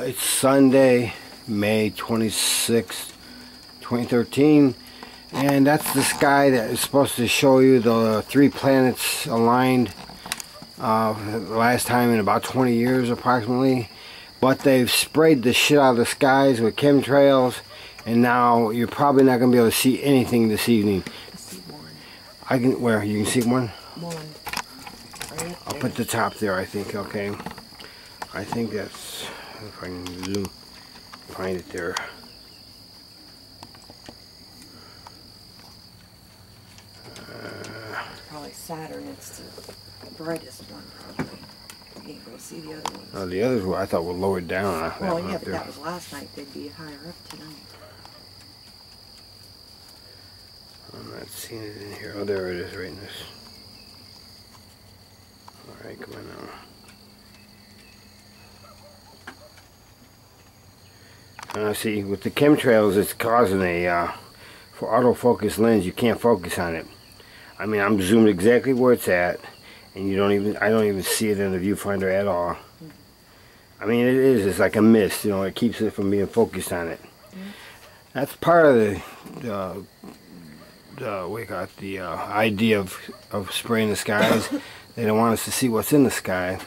Uh, it's Sunday, May 26, 2013, and that's the sky that is supposed to show you the three planets aligned uh, last time in about 20 years approximately. But they've sprayed the shit out of the skies with chemtrails, and now you're probably not going to be able to see anything this evening. I see one. I can, where, you can see one? One. Right I'll put the top there, I think, okay. I think that's, if I can zoom, find it there. It's probably Saturn. It's the brightest one, probably. You can't really see the other ones. Oh, the others were, I thought were lowered down. Well, yeah, but there. that was last night. They'd be higher up tonight. I'm not seeing it in here. Oh, there it is, right in this. Alright, come on now. Uh, see, with the chemtrails, it's causing a, uh, for autofocus lens, you can't focus on it. I mean, I'm zoomed exactly where it's at, and you don't even, I don't even see it in the viewfinder at all. I mean, it is, it's like a mist, you know, it keeps it from being focused on it. That's part of the, uh, uh, we got the uh, idea of, of spraying the skies. they don't want us to see what's in the sky.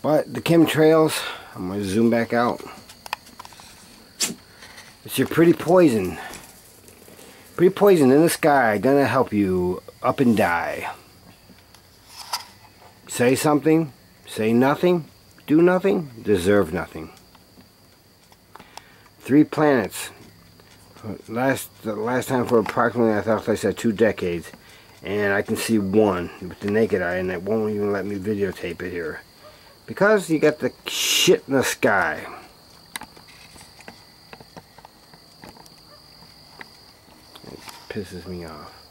But the chemtrails, I'm going to zoom back out. It's your pretty poison. Pretty poison in the sky, gonna help you up and die. Say something, say nothing, do nothing, deserve nothing. Three planets, last the last time for approximately I thought I said two decades. And I can see one with the naked eye and it won't even let me videotape it here. Because you got the shit in the sky pisses me off